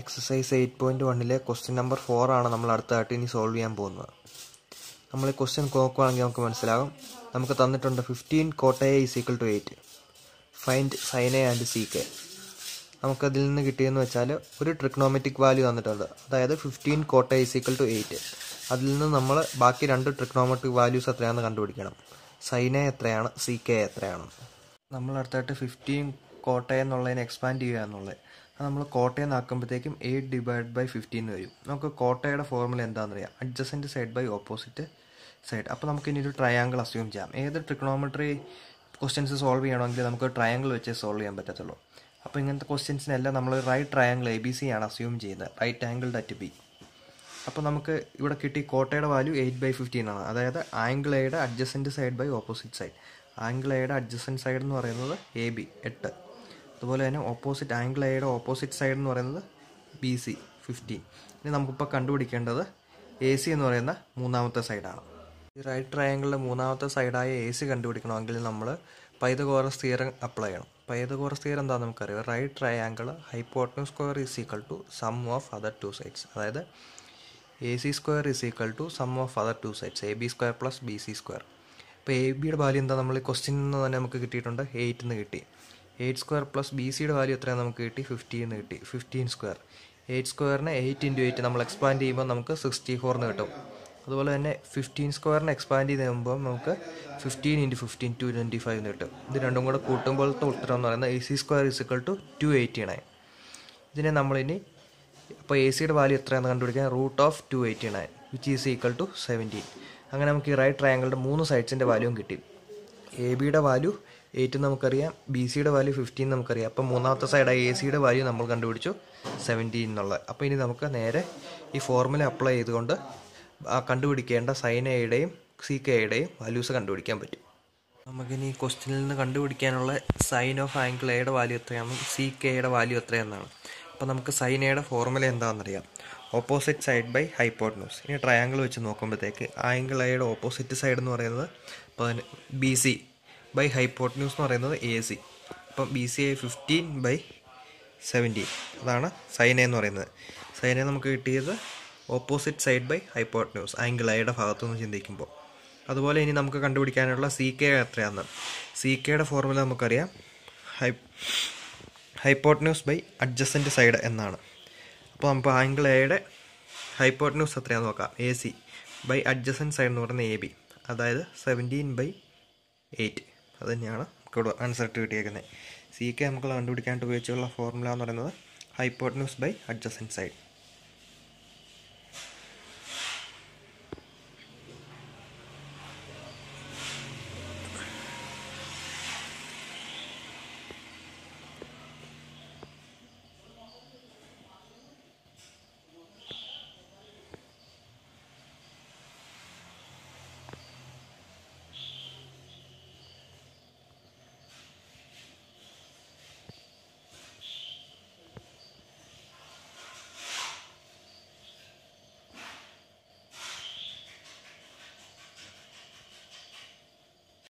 Exercise eight point വണ്ണിലെ question number four ആണ് നമ്മൾ അടുത്തതായിട്ട് ഇനി സോൾവ് ചെയ്യാൻ പോകുന്നത്. നമ്മൾ ഈ ക്വസ്റ്റ്യൻ നോക്കുകയാണെങ്കിൽ നമുക്ക് മനസ്സിലാകും. നമുക്ക് തന്നിട്ടുണ്ട് fifteen കോട്ടയെ is equal to eight find sine A and sec നമുക്കതിൽ നിന്ന് കിട്ടിയെന്ന് വെച്ചാൽ ഒരു ട്രിക്നോമെറ്റിക് വാല്യൂ തന്നിട്ടുണ്ട്. അതായത് ഫിഫ്റ്റീൻ കോട്ട ഈസ് ഈക്വൽ ടു എയ്റ്റ് അതിൽ നിന്ന് നമ്മൾ ബാക്കി രണ്ട് ട്രിക്നോമെറ്റിക് വാല്യൂസ് എത്രയാണെന്ന് കണ്ടുപിടിക്കണം. സൈൻ എ എത്രയാണ് സി കെ എത്രയാണ്? നമ്മൾ അടുത്തായിട്ട് ഫിഫ്റ്റീൻ കോട്ട എന്നുള്ളതിനെ എക്സ്പാൻഡ് ചെയ്യുക എന്നുള്ളത്. അത് നമ്മൾ കോട്ടയം ആക്കുമ്പോഴത്തേക്കും എയ്റ്റ് ഡിവൈഡ് ബൈ ഫിഫ്റ്റീൻ വരും. നമുക്ക് കോട്ടയുടെ ഫോർമുല എന്താണെന്ന് അറിയാം adjacent side by opposite side അപ്പോൾ നമുക്ക് ഇനി ഒരു ട്രയാങ്കിൾ അസ്യൂം ചെയ്യാം. ഏത് ട്രിക്നോമെട്രി ക്വസ്റ്റ്യൻസ് സോൾവ് ചെയ്യണമെങ്കിൽ നമുക്ക് ട്രയാങ്കിൾ വെച്ച് സോൾവ് ചെയ്യാൻ പറ്റത്തുള്ളൂ. അപ്പോൾ ഇങ്ങനത്തെ ക്വസ്റ്റ്യൻസിനെല്ലാം നമ്മൾ right triangle A B C ആണ് അസ്യൂം ചെയ്യുന്നത്. റൈറ്റ് ആംഗിൾ ഡറ്റ് ബി അപ്പോൾ നമുക്ക് ഇവിടെ കിട്ടി കോട്ടയുടെ വാല്യൂ എയ്റ്റ് ബൈ ഫിഫ്റ്റീൻ ആണ്. അതായത് ആംഗിൾ എയുടെ adjacent side by opposite side angle എയുടെ അഡ്ജസ്റ്റന്റ് സൈഡ് എന്ന് പറയുന്നത് എ ബി എട്ട്. അതുപോലെ തന്നെ ഓപ്പോസിറ്റ് ആംഗിൾ എയുടെ ഓപ്പോസിറ്റ് സൈഡ് എന്ന് പറയുന്നത് ബി സി ഫിഫ്റ്റീൻ ഇനി നമുക്കിപ്പോൾ കണ്ടുപിടിക്കേണ്ടത് എ സി എന്ന് പറയുന്ന മൂന്നാമത്തെ സൈഡാണ് ഈ റൈറ്റ് ട്രയാങ്കിളിന്റെ മൂന്നാമത്തെ സൈഡായ എ സി കണ്ടുപിടിക്കണമെങ്കിൽ നമ്മൾ പൈതകോറസ് തിയറം അപ്ലൈ ചെയ്യണം. പൈതകോറസ് തിയറം എന്താണെന്ന് നമുക്കറിയാം. Right triangle hypotenuse square is equal to sum of other two sides അതായത് A C square is equal to sum of other two sides A B square plus B C square ഇപ്പോൾ A ബിയുടെ value എന്താ? നമ്മൾ question നിന്ന് തന്നെ നമുക്ക് കിട്ടിയിട്ടുണ്ട്. Eight എന്ന് കിട്ടി. എയ്റ്റ് സ്ക്വയർ പ്ലസ് ബി സിയുടെ വാല്യൂ എത്രയാണ് നമുക്ക് കിട്ടി? ഫിഫ്റ്റീൻ എന്ന് കിട്ടി. ഫിഫ്റ്റീൻ സ്ക്വയർ എയ്റ്റ് സ്ക്വയറിന് എയ്റ്റ് ഇന്റു എയ്റ്റ് നമ്മൾ എക്സ്പാൻഡ് ചെയ്യുമ്പോൾ നമുക്ക് സിക്സ്റ്റി ഫോറിന് കിട്ടും. അതുപോലെ തന്നെ ഫിഫ്റ്റീൻ സ്ക്വയറിന് എക്സ്പാൻഡ് ചെയ്ത് കഴിയുമ്പോൾ നമുക്ക് fifteen into fifteen two twenty five എന്ന് കിട്ടും. ഇത് രണ്ടും കൂടെ കൂട്ടുമ്പോഴത്തെ ഉത്തരം എന്ന് പറയുന്നത് A C square is equal to two eighty nine ഇതിനെ നമ്മളിനി അപ്പോൾ എ സിയുടെ വാല്യൂ എത്രയാണെന്ന് കണ്ടുപിടിക്കാൻ root of two eighty nine which is equal to seventeen അങ്ങനെ നമുക്ക് ഈ റൈറ്റ് ട്രയാങ്കിളുടെ മൂന്ന് സൈഡ്സിന്റെ വാല്യൂവും കിട്ടി. എ ബിയുടെ വാല്യൂ എയ്റ്റ് നമുക്കറിയാം. ബി സിയുടെ വാല്യൂ ഫിഫ്റ്റീൻ നമുക്കറിയാം. അപ്പം മൂന്നാമത്തെ സൈഡായ എ സിയുടെ വാല്യൂ നമ്മൾ കണ്ടുപിടിച്ചു സെവന്റീൻ എന്നുള്ളത് അപ്പോൾ ഇനി നമുക്ക് നേരെ ഈ ഫോർമുല അപ്ലൈ ചെയ്തുകൊണ്ട് കണ്ടുപിടിക്കേണ്ട സൈൻ എയുടെയും സി കെയുടെയും വാല്യൂസ് കണ്ടുപിടിക്കാൻ പറ്റും. നമുക്കിനി ഈ ക്വസ്റ്റ്യനിൽ നിന്ന് കണ്ടുപിടിക്കാനുള്ള സൈൻ ഓഫ് ആംഗിൾ എയുടെ വാല്യൂ എത്രയാണെന്നും സി കെയുടെ വാല്യൂ എത്രയെന്നാണ്. അപ്പോൾ നമുക്ക് സൈൻ എയുടെ ഫോർമുല എന്താണെന്നറിയാം. ഓപ്പോസിറ്റ് സൈഡ് ബൈ ഹൈപ്പോട്ടനൂസ് ഇനി ട്രയാങ്കിൾ വെച്ച് നോക്കുമ്പോഴത്തേക്ക് ആംഗിൾ എയുടെ ഓപ്പോസിറ്റ് സൈഡ് എന്ന് പറയുന്നത് ബി സി ബൈ ഹൈപ്പോട്ടന്യൂസ് എന്ന് പറയുന്നത് എ സി അപ്പം B C I fifteen by seventeen അതാണ് സൈൻ എന്ന് പറയുന്നത്. സൈൻ നമുക്ക് കിട്ടിയത് opposite side by hypotenuse angle ഐയുടെ ഭാഗത്തുനിന്ന് ചിന്തിക്കുമ്പോൾ. അതുപോലെ ഇനി നമുക്ക് കണ്ടുപിടിക്കാനുള്ള സി കെ എത്രയാണെന്ന് സി കെയുടെ ഫോർമുല നമുക്കറിയാം. ഹൈ ഹൈപ്പോട്ടന്യൂസ് ബൈ അഡ്ജസ്റ്റന്റ് സൈഡ് എന്നാണ്. അപ്പോൾ നമുക്ക് ആംഗിൾ എയുടെ ഹൈപ്പോട്ടന്യൂസ് എത്രയാണെന്ന് നോക്കാം. A C by adjacent side എന്ന് പറയുന്നത് എ ബി അതായത് സെവന്റീൻ ബൈ എയ്റ്റ് അത് തന്നെയാണ് നമുക്കിവിടെ ആൻസർ കിട്ടിയേക്കുന്നത്. സി കെ നമുക്ക് കണ്ടുപിടിക്കാനായിട്ട് ഉപയോഗിച്ചുള്ള ഫോർമുല എന്ന് പറയുന്നത് ഹൈപ്പോട്ടന്യൂസ് ബൈ അഡ്ജസൻ സൈഡ്